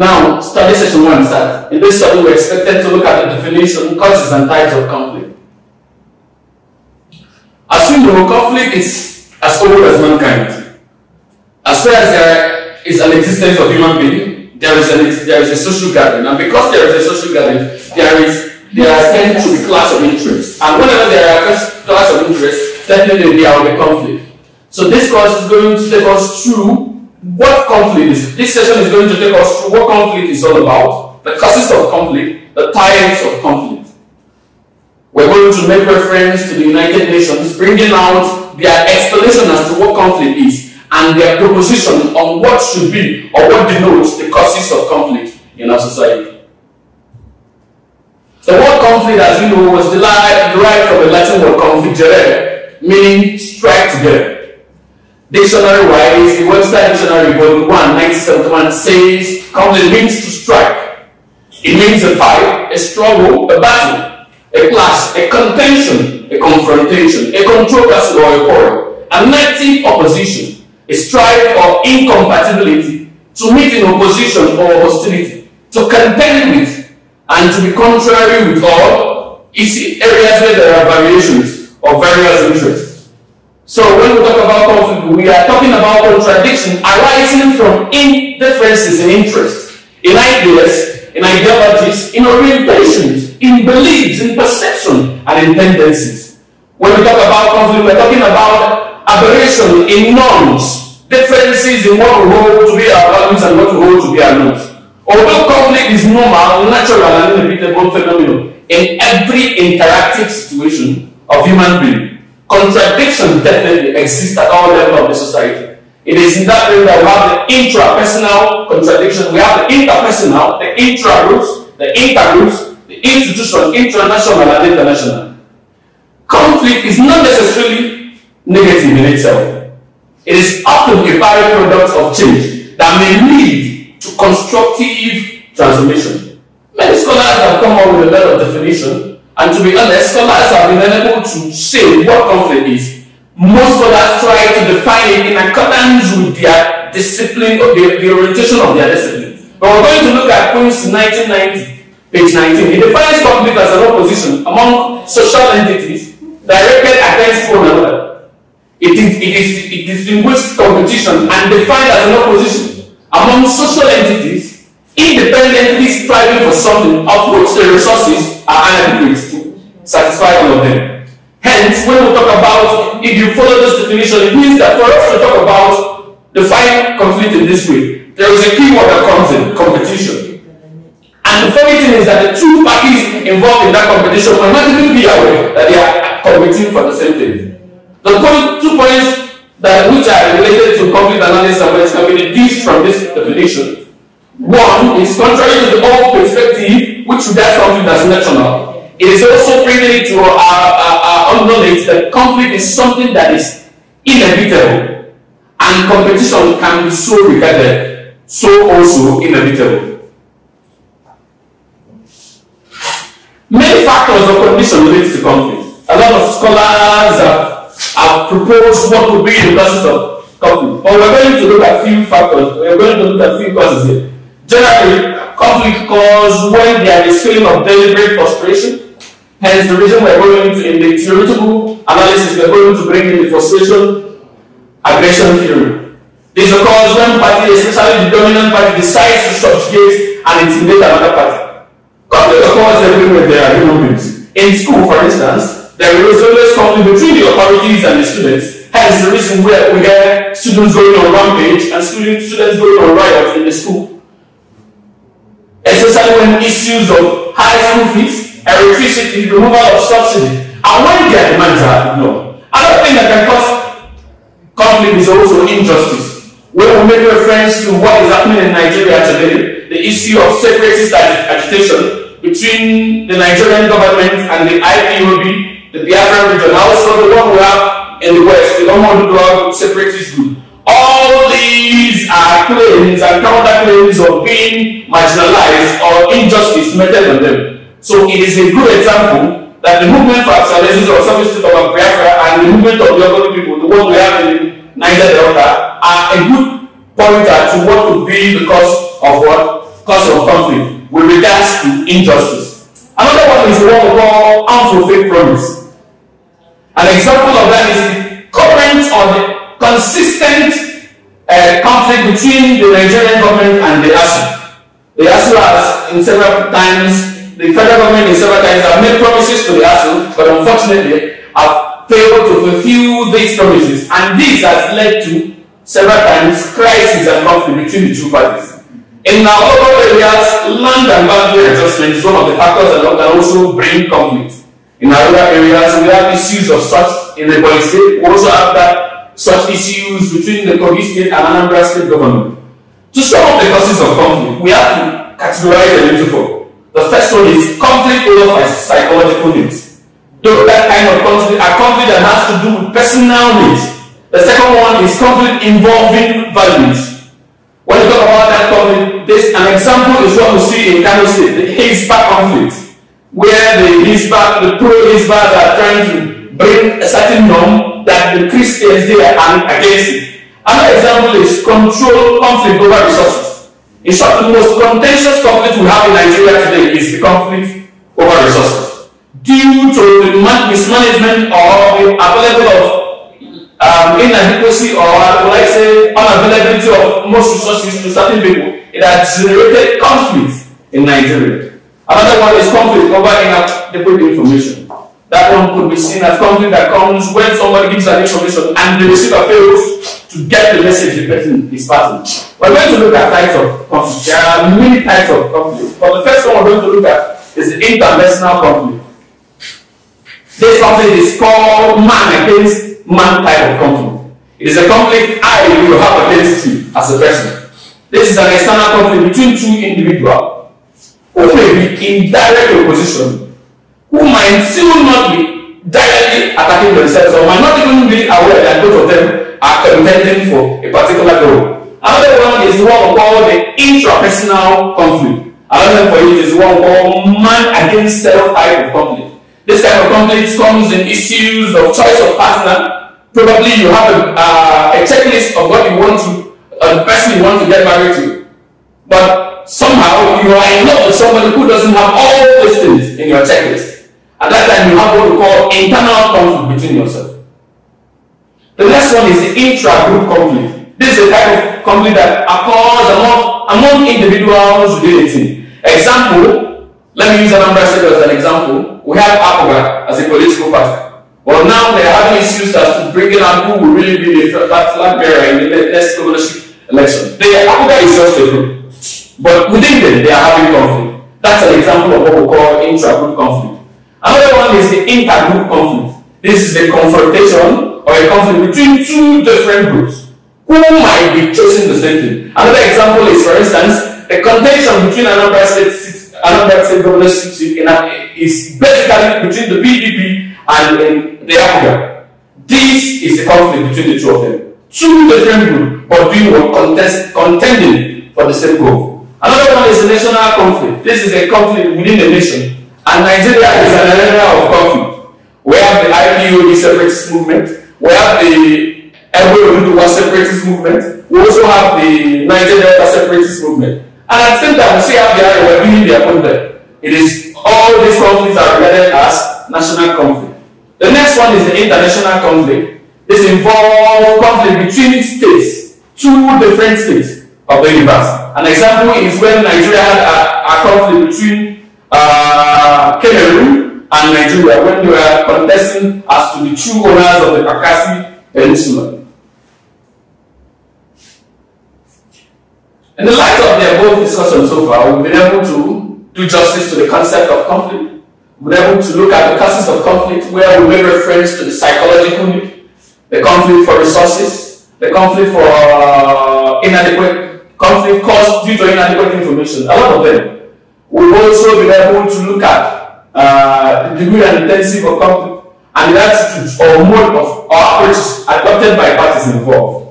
Now, study session one start. In this study, we're expected to look at the definition, causes, and types of conflict. As we know, conflict is as old as mankind. As far as there is an existence of human being, there is, an, there is a social gathering. And because there is a social gathering, there is there tend to be clash of interest. And whenever there are clash of interest, definitely there will be conflict. So this course is going to take us through what conflict is. This session is going to take us through what conflict is all about, the causes of conflict, the types of conflict. We're going to make reference to the United Nations, bringing out their explanation as to what conflict is and their proposition on what should be or what denotes the causes of conflict in our society. The word conflict, as you know, was derived from the Latin word confligere, meaning strike together. Dictionary-wise, the Webster Dictionary, Volume 1, 1971, says conflict means to strike. It means a fight, a struggle, a battle, a clash, a contention, a confrontation, a controversy or a quarrel, an active opposition, a strife or incompatibility, to meet in opposition or hostility, to contend with, and to be contrary with all, is areas where there are variations or various interests. So when we talk about conflict, we are talking about contradiction arising from indifferences in interest, in ideas, in ideologies, in orientations, in beliefs, in perception, and in tendencies. When we talk about conflict, we're talking about aberration in norms, differences in what we hold to be our values and what we hold to be our norms. Although conflict is normal, natural, and inevitable phenomenon in every interactive situation of human being, Contradiction definitely exists at all levels of the society. It is in that way that we have the intrapersonal contradiction, we have the interpersonal, the intra-groups, the inter-groups, the institution, international and international. Conflict is not necessarily negative in itself. It is often a byproduct of change that may lead to constructive transformation. Many scholars have come up with a lot of definition and to be honest, scholars have been unable to say what conflict is. Most scholars try to define it in accordance with their discipline or the, the orientation of their discipline. But we're going to look at Queen's 1990, page 19. It defines conflict as an opposition among social entities directed against one another. It, is, it, is, it distinguishes competition and defined as an opposition among social entities independently striving for something of which the resources are inadequate satisfy all of them. Hence, when we talk about, if you follow this definition, it means that for us to talk about the define conflict in this way, there is a key word that comes in, competition. And the funny thing is that the two parties involved in that competition will not even be aware that they are competing for the same thing. The point, two points that which are related to conflict analysis and what can be deduced from this definition. One is contrary to the old which regards conflict as national. It is also it to our, our, our knowledge that conflict is something that is inevitable and competition can be so regarded, so also inevitable. Many factors or conditions relate to conflict. A lot of scholars have, have proposed what would be the causes of conflict. But we're going to look at few factors. We're going to look at few causes here. Generally, conflict causes when there is feeling of deliberate frustration, Hence, the reason we're going to, in the theoretical analysis, we're going to bring in the frustration aggression theory. This occurs when party, especially the dominant party, decides to subjugate and intimidate another party. Conflict occurs everywhere there are human beings. In school, for instance, there is always conflict between the authorities and the students. Hence, the reason where we get students going on rampage and students, students going on riot in the school. Especially when issues of high school fees electricity, removal of subsidy, and when their demands are ignored. Another thing that can cause conflict is also injustice. When we make reference to what is happening in Nigeria today, the issue of separatist agitation between the Nigerian government and the IPOB, the Biafran region, also the one we have in the West, the Omodu separatist group. All these are claims and counterclaims of being marginalized or injustice meted on them. So it is a good example that the movement for actualization of service state of Biafra and the movement of the Ogoni people, the one we have in Niger Delta, are a good pointer to what could be the cause of what cause of conflict with regards to injustice. Another one is what we call unfulfilled promise. An example of that is the current or the consistent uh, conflict between the Nigerian government and the ASUU. The ASUU has in several times, the federal government in several times have made promises to the ASUU, but unfortunately have failed to fulfill these promises, and this has led to several times crisis and conflict between the two parties. In our local areas, land and boundary adjustment is one of the factors that also bring conflict. In our areas, we have issues of such in the Ebonyi state. We also have that such issues between the Kogi state and Anambra state government. To sum up the causes of conflict, we have to categorize them into four. The first one is conflict over psychological needs. Though that kind of conflict, a conflict that has to do with personal needs. The second one is conflict involving values. When you talk about that conflict, this an example is what we see in Kano State, the Hizbah conflict where the Hizbah, the pro-Hizbahs are trying to bring a certain norm that the Christians there are against it. Another example is control conflict over resources. In short, the most contentious conflict we have in Nigeria today is the conflict over resources. Due to the mismanagement or the available of um, inadequacy or, like say, unavailability of most resources to certain people, it has generated conflict in Nigeria. Another one is conflict over inadequate information. That one could be seen as something that comes when somebody gives an information and the receiver fails to get the message the person is passing. We're going to look at types of conflict. There are many types of conflict. But the first one we're going to look at is the interpersonal conflict. This conflict is called man against man type of conflict. It is a conflict I will have against you as a person. This is an external conflict between two individuals who may be in direct opposition, who might still not be directly attacking themselves or might not even be aware that both of them are contending for a particular goal. Another one is what we call the intrapersonal conflict. Another for is what we call man against self type of conflict. This type of conflict comes in issues of choice of partner. Probably you have a, uh, a checklist of what you want to, uh, the person you want to get married to. But somehow you are in love with somebody who doesn't have all those things in your checklist. At that time, you have what we call internal conflict between yourself. The next one is the intra-group conflict. This is a type of conflict that occurs among, among individuals within a team. Example, let me use Anambra State as an example. We have APGA as a political party. Well, now they are having issues as to bringing out who will really be the flag bearer in the next governorship election. The APGA is just a group. But within them, they are having conflict. That's an example of what we call intra-group conflict. Another one is the inter-group conflict. This is a confrontation or a conflict between two different groups who might be chasing the same thing. Another example is, for instance, a contention between another state, another state governorship is basically between the PDP and the APGA. This is a conflict between the two of them. Two different groups, but doing what contest, contending for the same goal. Another one is a national conflict. This is a conflict within the nation. And Nigeria is an area of conflict. We have the IPOB separatist movement. We have the Egbe separatist movement. We also have the Nigeria separatist movement. And at the same time, we see how they are winning their content. It is all these conflicts are regarded as national conflict. The next one is the international conflict. This involves conflict between states, two different states of the universe. An example is when Nigeria had a, a conflict between uh, Cameroon and Nigeria when they were contesting as to the true owners of the Bakassi Peninsula. In the light of the above discussion so far, we've been able to do justice to the concept of conflict. We've been able to look at the causes of conflict where we made reference to the psychological need, the conflict for resources, the conflict for uh, inadequate conflict caused due to inadequate information. A lot of them. We've also been able to look at uh, the degree and intensity of conflict and the attitudes or mode of or approaches adopted by parties involved.